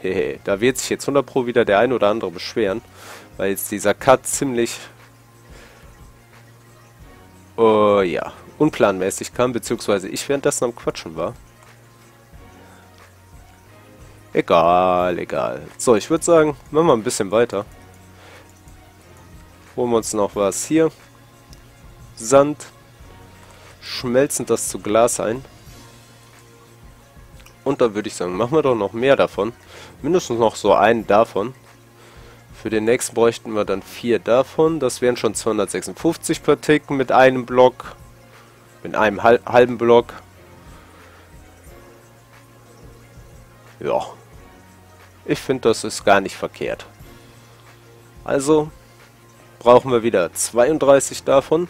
Hehe, da wird sich jetzt 100 Pro wieder der ein oder andere beschweren, weil jetzt dieser Cut ziemlich, oh ja, unplanmäßig kam, beziehungsweise ich währenddessen am Quatschen war. Egal, egal. So, ich würde sagen, machen wir ein bisschen weiter. Holen wir uns noch was hier. Sand. Schmelzen das zu Glas ein. Und dann würde ich sagen, machen wir doch noch mehr davon. Mindestens noch so einen davon. Für den nächsten bräuchten wir dann vier davon. Das wären schon 256 per Tick mit einem Block. Mit einem halben Block. Ja. Ich finde, das ist gar nicht verkehrt. Also brauchen wir wieder 32 davon.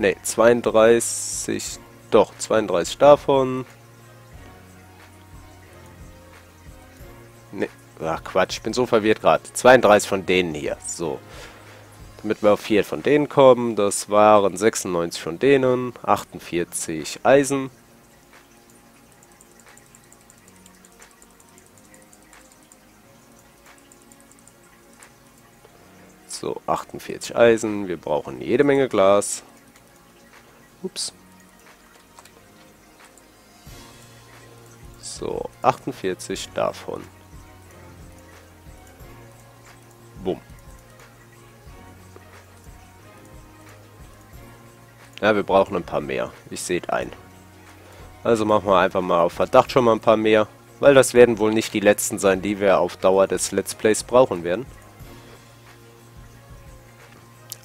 Ne, 32, doch, 32 davon. Ne, ach Quatsch, ich bin so verwirrt gerade. 32 von denen hier, so. Damit wir auf 4 von denen kommen, das waren 96 von denen, 48 Eisen. So, 48 Eisen. Wir brauchen jede Menge Glas. Ups. So, 48 davon. Bumm. Ja, wir brauchen ein paar mehr. Ich sehe ein. Also machen wir einfach mal auf Verdacht schon mal ein paar mehr. Weil das werden wohl nicht die letzten sein, die wir auf Dauer des Let's Plays brauchen werden.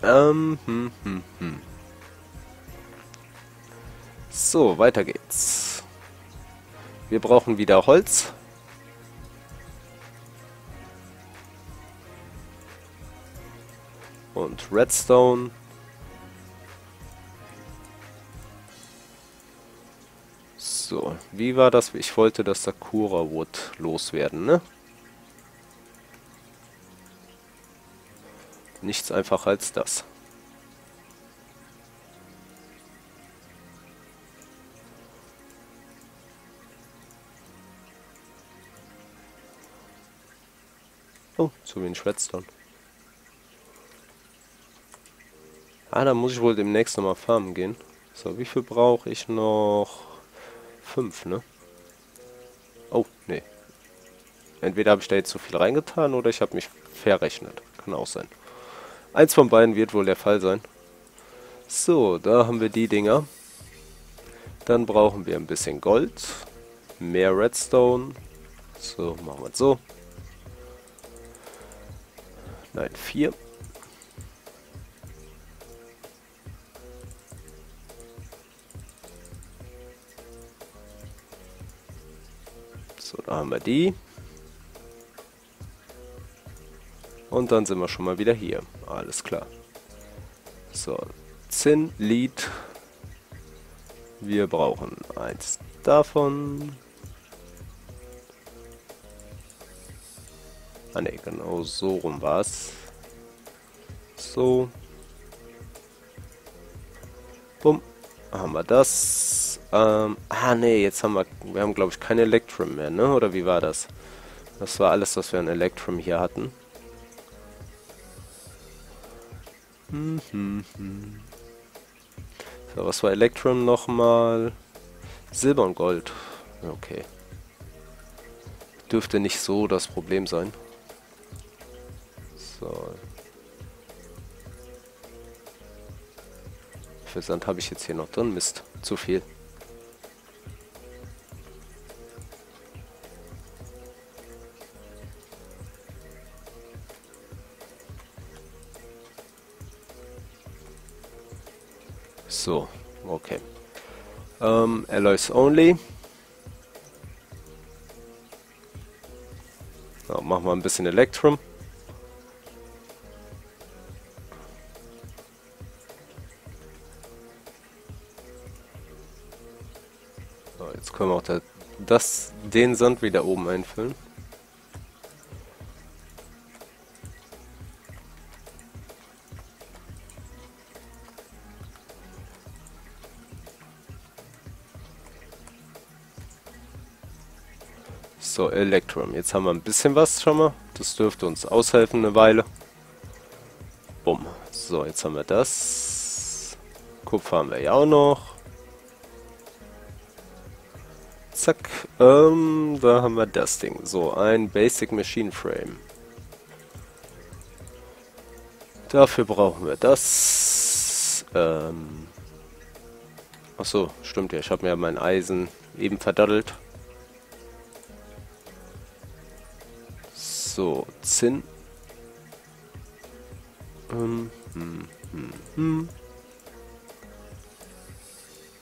Ähm, hm, hm, hm. So, weiter geht's. Wir brauchen wieder Holz. Und Redstone. So, wie war das? Ich wollte das Sakura Wood loswerden, ne? Nichts einfacher als das. Oh, zu wenig Redstone. Ah, da muss ich wohl demnächst nochmal farmen gehen. So, wie viel brauche ich noch? Fünf, ne? Oh, nee. Entweder habe ich da jetzt zu viel reingetan oder ich habe mich verrechnet. Kann auch sein. Eins von beiden wird wohl der Fall sein. So, da haben wir die Dinger. Dann brauchen wir ein bisschen Gold. Mehr Redstone. So, machen wir es so. Nein, vier. So, da haben wir die. Und dann sind wir schon mal wieder hier. Alles klar. So, Zinn, Lied. Wir brauchen eins davon. Ah ne, genau so rum war es. So. Bumm. Haben wir das. Ähm, ah ne, jetzt haben wir, wir haben glaube ich kein Elektrum mehr, ne? Oder wie war das? Das war alles, was wir an Elektrum hier hatten. Hm, hm, hm. So, was war Elektrum nochmal? Silber und Gold. Okay. Dürfte nicht so das Problem sein. So. Für Sand habe ich jetzt hier noch drin? Mist, zu viel. So, okay. Ähm, Alloys only. So, machen wir ein bisschen Elektrum. Das, den Sand wieder oben einfüllen. So, Electrum. Jetzt haben wir ein bisschen was schon mal. Das dürfte uns aushelfen eine Weile. Bumm. So, jetzt haben wir das. Kupfer haben wir ja auch noch. Zack. Ähm, da haben wir das Ding. So, ein Basic Machine Frame. Dafür brauchen wir das. Ähm. Achso, stimmt ja. Ich habe mir mein Eisen eben verdaddelt. So, Zinn. Ähm, hm, hm, hm.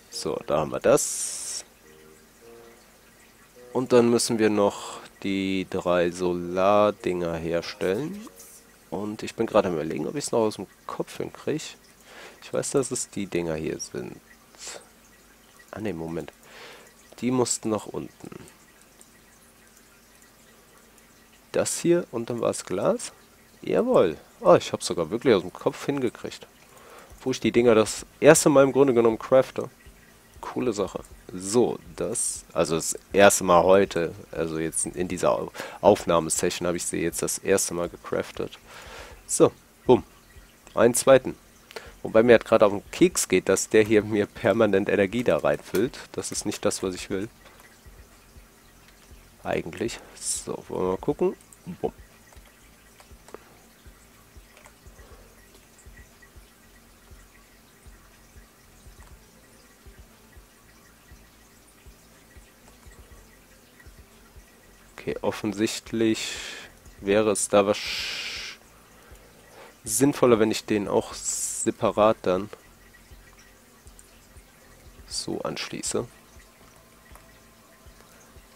So, da haben wir das. Und dann müssen wir noch die drei Solardinger herstellen. Und ich bin gerade am überlegen, ob ich es noch aus dem Kopf hinkriege. Ich weiß, dass es die Dinger hier sind. Ah ne, Moment. Die mussten nach unten. Das hier und dann war es Glas. Jawohl. Oh, ich habe sogar wirklich aus dem Kopf hingekriegt. Wo ich die Dinger das erste Mal im Grunde genommen crafte. Coole Sache. So, das, also das erste Mal heute, also jetzt in dieser Aufnahmesession habe ich sie jetzt das erste Mal gecraftet. So, bumm. Einen zweiten. Wobei mir halt gerade auf den Keks geht, dass der hier mir permanent Energie da reinfüllt. Das ist nicht das, was ich will. Eigentlich. So, wollen wir mal gucken. Bumm. Okay, offensichtlich wäre es da was sinnvoller, wenn ich den auch separat dann so anschließe.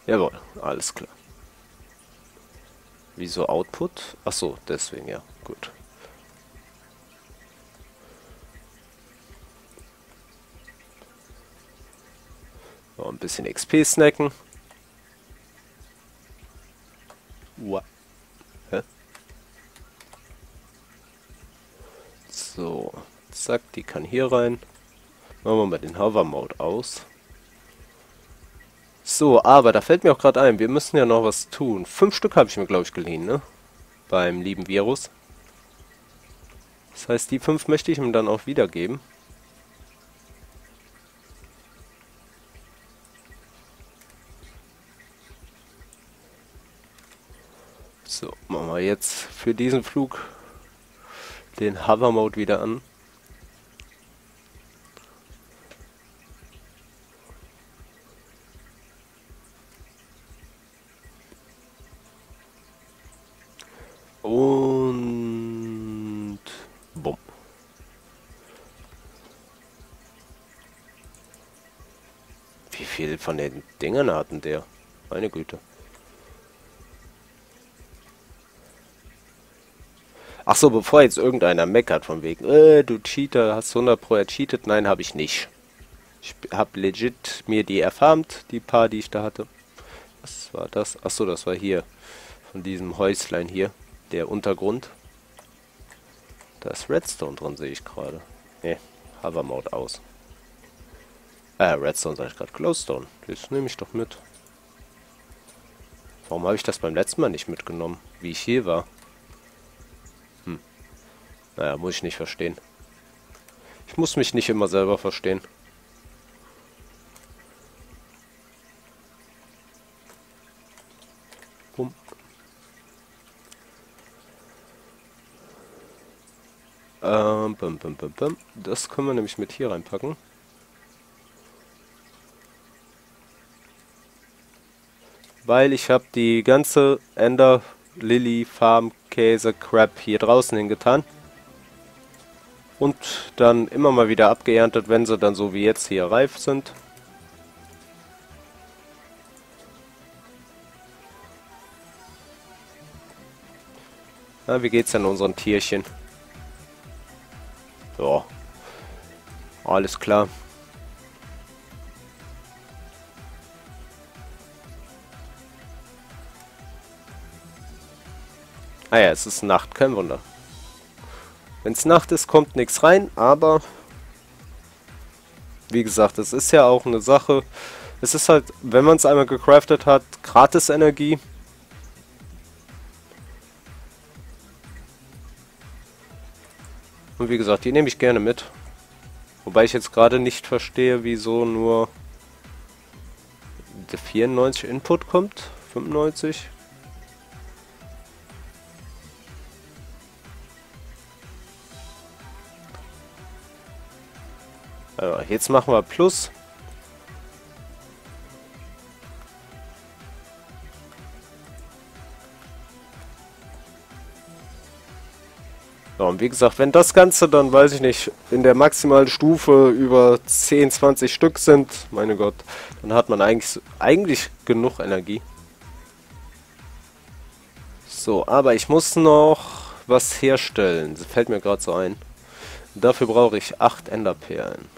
Jawohl, alles klar. Wieso Output? Achso, deswegen, ja, gut. Noch ein bisschen XP snacken. So, zack, die kann hier rein. Machen wir mal den Hover Mode aus. So, aber da fällt mir auch gerade ein, wir müssen ja noch was tun. Fünf Stück habe ich mir, glaube ich, geliehen, ne? Beim lieben Virus. Das heißt, die fünf möchte ich ihm dann auch wiedergeben. So, machen wir jetzt für diesen Flug den Hover Mode wieder an. Und bumm. Wie viel von den Dingern hatten der? Meine Güte. Ach so, bevor jetzt irgendeiner meckert von wegen, äh, du Cheater, hast 100 Pro ercheatet. Nein, habe ich nicht. Ich habe legit mir die erfarmt, die paar, die ich da hatte. Was war das? Ach so, das war hier. Von diesem Häuslein hier. Der Untergrund. Da ist Redstone drin, sehe ich gerade. Ne, Hover aus. Äh, Redstone sage ich gerade. Glowstone. Das nehme ich doch mit. Warum habe ich das beim letzten Mal nicht mitgenommen? Wie ich hier war. Naja, muss ich nicht verstehen. Ich muss mich nicht immer selber verstehen. Bum. Ähm, bum, bum, bum, bum. Das können wir nämlich mit hier reinpacken. Weil ich habe die ganze Ender Lily Farm Käse Crap hier draußen hingetan und dann immer mal wieder abgeerntet, wenn sie dann so wie jetzt hier reif sind. Na, wie geht's denn unseren Tierchen? Ja. Alles klar. Ah ja, es ist Nacht, kein Wunder. Wenn es Nacht ist, kommt nichts rein, aber wie gesagt, es ist ja auch eine Sache. Es ist halt, wenn man es einmal gecraftet hat, gratis Energie. Und wie gesagt, die nehme ich gerne mit. Wobei ich jetzt gerade nicht verstehe, wieso nur der 94 Input kommt. 95. Also jetzt machen wir Plus. Ja, und wie gesagt, wenn das Ganze dann, weiß ich nicht, in der maximalen Stufe über 10, 20 Stück sind, meine Gott, dann hat man eigentlich, eigentlich genug Energie. So, aber ich muss noch was herstellen. Das fällt mir gerade so ein. Dafür brauche ich 8 Enderperlen.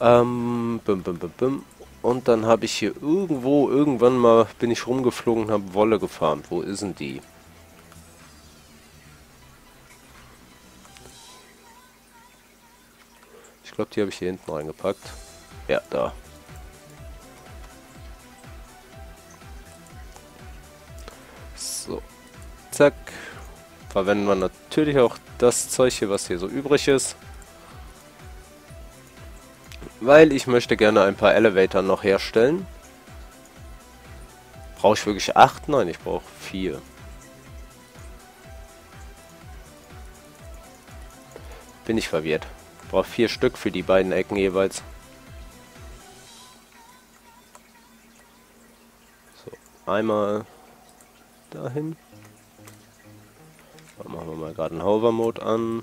Ähm, bim, bim, bim, bim. Und dann habe ich hier irgendwo, irgendwann mal bin ich rumgeflogen und habe Wolle gefarmt. Wo ist denn die? glaube, die habe ich hier hinten reingepackt. Ja, da. So. Zack. Verwenden wir natürlich auch das Zeug hier, was hier so übrig ist. Weil ich möchte gerne ein paar Elevator noch herstellen. Brauche ich wirklich acht? Nein, ich brauche vier. Bin ich verwirrt. Brauche vier Stück für die beiden Ecken jeweils. So, einmal dahin. Dann machen wir mal gerade einen Hover-Mode an.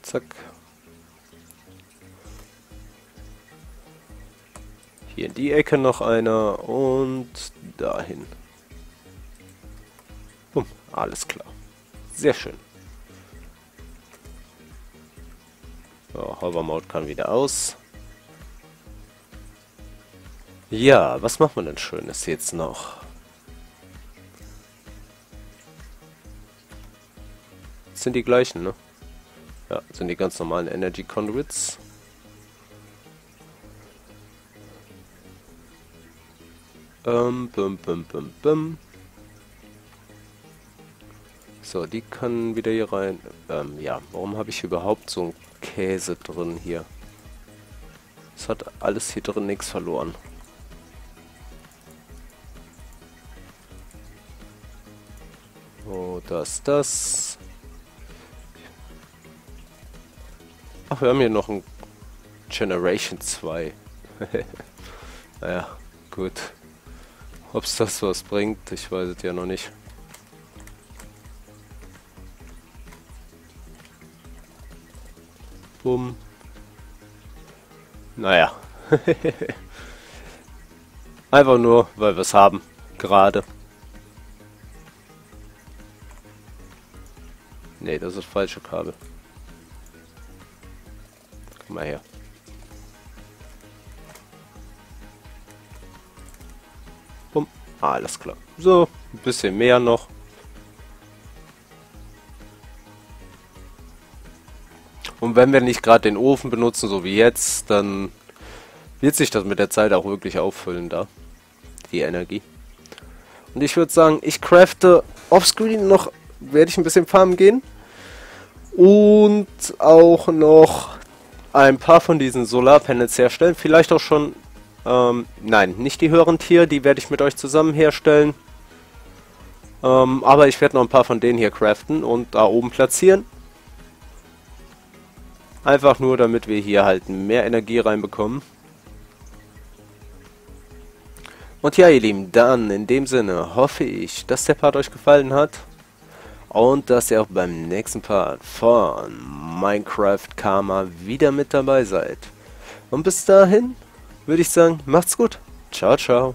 Zack. Hier in die Ecke noch einer und dahin. Bumm, alles klar. Sehr schön. So, Hover Mode kann wieder aus. Ja, was macht man denn Schönes jetzt noch? Das sind die gleichen, ne? Ja, sind die ganz normalen Energy Conduits. Ähm, bum, bum, bum, bum. So, die können wieder hier rein. Ähm, ja, warum habe ich überhaupt so ein Käse drin hier. Es hat alles hier drin nichts verloren. Oh, das, das. Ach, wir haben hier noch ein Generation 2. naja, gut. Ob es das was bringt, ich weiß es ja noch nicht. Bumm. Naja. Einfach nur, weil wir es haben. Gerade. Ne, das ist das falsche Kabel. Komm mal her. Alles klar. So, ein bisschen mehr noch. Und wenn wir nicht gerade den Ofen benutzen, so wie jetzt, dann wird sich das mit der Zeit auch wirklich auffüllen da. Die Energie. Und ich würde sagen, ich crafte offscreen noch, werde ich ein bisschen farmen gehen. Und auch noch ein paar von diesen Solarpanels herstellen. Vielleicht auch schon, ähm, nein, nicht die höheren Tier, die werde ich mit euch zusammen herstellen. Ähm, aber ich werde noch ein paar von denen hier craften und da oben platzieren. Einfach nur, damit wir hier halt mehr Energie reinbekommen. Und ja, ihr Lieben, dann in dem Sinne hoffe ich, dass der Part euch gefallen hat. Und dass ihr auch beim nächsten Part von Minecraft Karma wieder mit dabei seid. Und bis dahin würde ich sagen, macht's gut. Ciao, ciao.